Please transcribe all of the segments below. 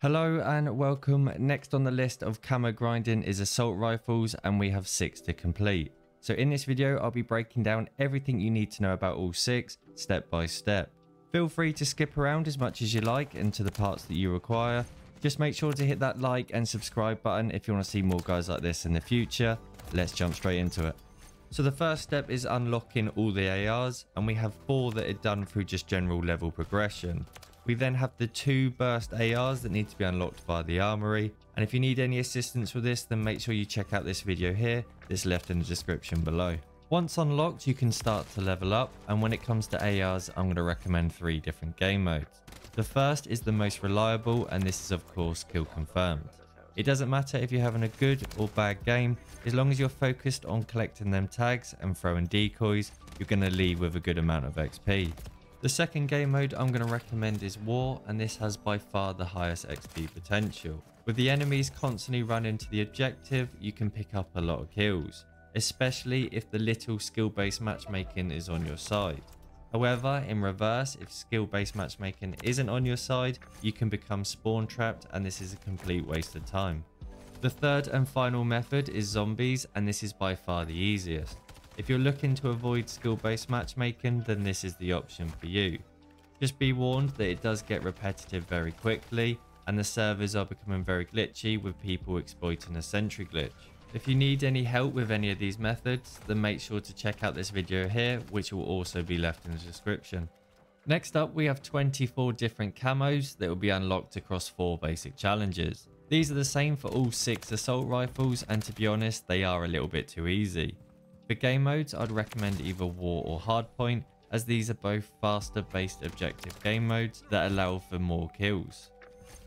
Hello and welcome. Next on the list of camo grinding is assault rifles and we have six to complete. So in this video, I'll be breaking down everything you need to know about all six, step by step. Feel free to skip around as much as you like into the parts that you require. Just make sure to hit that like and subscribe button if you want to see more guys like this in the future. Let's jump straight into it. So the first step is unlocking all the ARs and we have four that are done through just general level progression. We then have the two burst ARs that need to be unlocked via the armory. And if you need any assistance with this, then make sure you check out this video here. That's left in the description below. Once unlocked, you can start to level up. And when it comes to ARs, I'm going to recommend three different game modes. The first is the most reliable, and this is of course kill confirmed. It doesn't matter if you're having a good or bad game, as long as you're focused on collecting them tags and throwing decoys, you're going to leave with a good amount of XP. The second game mode I'm going to recommend is War and this has by far the highest XP potential. With the enemies constantly running to the objective, you can pick up a lot of kills, especially if the little skill based matchmaking is on your side. However, in reverse, if skill based matchmaking isn't on your side, you can become spawn trapped and this is a complete waste of time. The third and final method is zombies and this is by far the easiest. If you're looking to avoid skill-based matchmaking, then this is the option for you. Just be warned that it does get repetitive very quickly, and the servers are becoming very glitchy with people exploiting a sentry glitch. If you need any help with any of these methods, then make sure to check out this video here, which will also be left in the description. Next up, we have 24 different camos that will be unlocked across four basic challenges. These are the same for all six assault rifles, and to be honest, they are a little bit too easy. For game modes, I'd recommend either War or Hardpoint, as these are both faster based objective game modes that allow for more kills.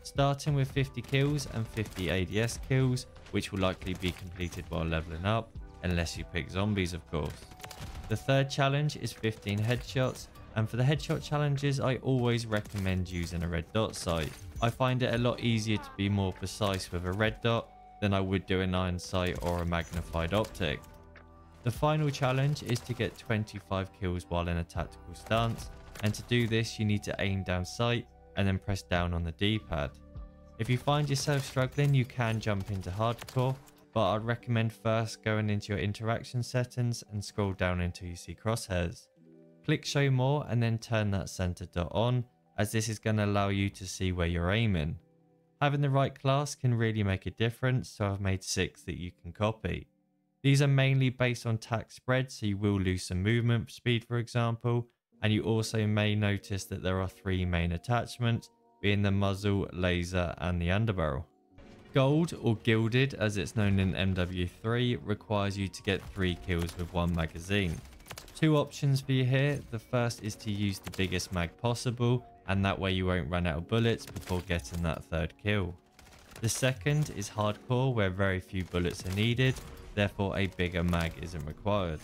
Starting with 50 kills and 50 ADS kills, which will likely be completed while leveling up, unless you pick zombies of course. The third challenge is 15 headshots, and for the headshot challenges, I always recommend using a red dot sight. I find it a lot easier to be more precise with a red dot than I would do an iron sight or a magnified optic. The final challenge is to get 25 kills while in a tactical stance, and to do this you need to aim down sight and then press down on the D-pad. If you find yourself struggling you can jump into hardcore, but I'd recommend first going into your interaction settings and scroll down until you see crosshairs. Click show more and then turn that center dot on as this is going to allow you to see where you're aiming. Having the right class can really make a difference so I've made 6 that you can copy. These are mainly based on tac spread, so you will lose some movement speed, for example. And you also may notice that there are three main attachments, being the muzzle, laser, and the underbarrel. Gold, or gilded as it's known in MW3, requires you to get three kills with one magazine. Two options for you here. The first is to use the biggest mag possible, and that way you won't run out of bullets before getting that third kill. The second is hardcore, where very few bullets are needed, therefore a bigger mag isn't required.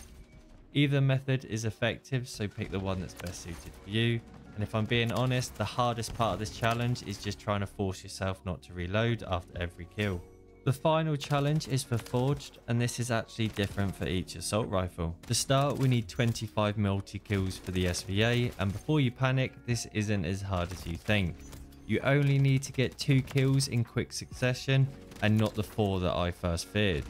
Either method is effective, so pick the one that's best suited for you. And if I'm being honest, the hardest part of this challenge is just trying to force yourself not to reload after every kill. The final challenge is for Forged, and this is actually different for each assault rifle. To start, we need 25 multi-kills for the SVA, and before you panic, this isn't as hard as you think. You only need to get 2 kills in quick succession, and not the 4 that I first feared.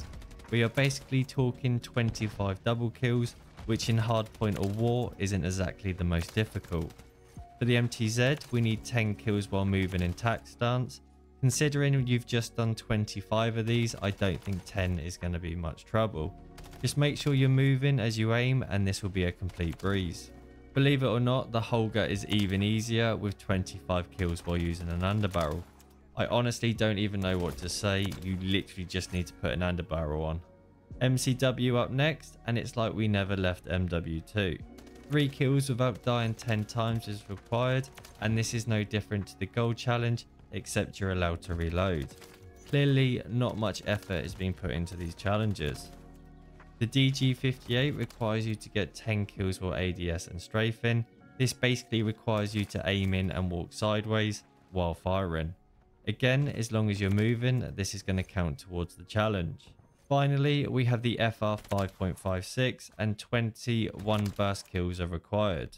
We are basically talking 25 double kills, which in hardpoint or war isn't exactly the most difficult. For the MTZ, we need 10 kills while moving in tac stance. Considering you've just done 25 of these, I don't think 10 is going to be much trouble. Just make sure you're moving as you aim and this will be a complete breeze. Believe it or not, the Holger is even easier with 25 kills while using an underbarrel. I honestly don't even know what to say. You literally just need to put an underbarrel on. MCW up next, and it's like we never left MW2. Three kills without dying 10 times is required, and this is no different to the gold challenge, except you're allowed to reload. Clearly, not much effort is being put into these challenges. The DG58 requires you to get 10 kills while ADS and strafing. This basically requires you to aim in and walk sideways while firing. Again, as long as you're moving, this is going to count towards the challenge. Finally, we have the FR 5.56 and 21 burst kills are required.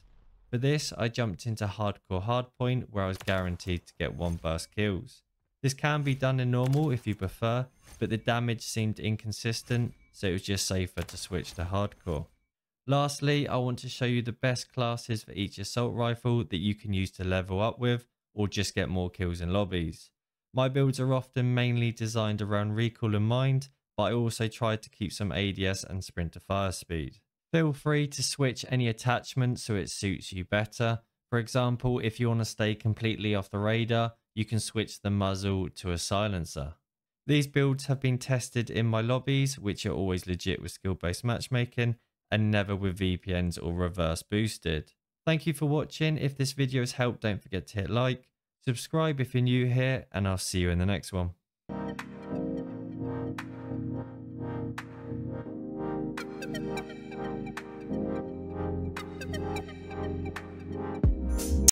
For this, I jumped into hardcore hardpoint where I was guaranteed to get one burst kills. This can be done in normal if you prefer, but the damage seemed inconsistent, so it was just safer to switch to hardcore. Lastly, I want to show you the best classes for each assault rifle that you can use to level up with or just get more kills in lobbies. My builds are often mainly designed around recoil in mind, but I also try to keep some ADS and sprinter fire speed. Feel free to switch any attachment so it suits you better. For example, if you want to stay completely off the radar, you can switch the muzzle to a silencer. These builds have been tested in my lobbies, which are always legit with skill-based matchmaking, and never with VPNs or reverse boosted. Thank you for watching. If this video has helped, don't forget to hit like, subscribe if you're new here, and I'll see you in the next one.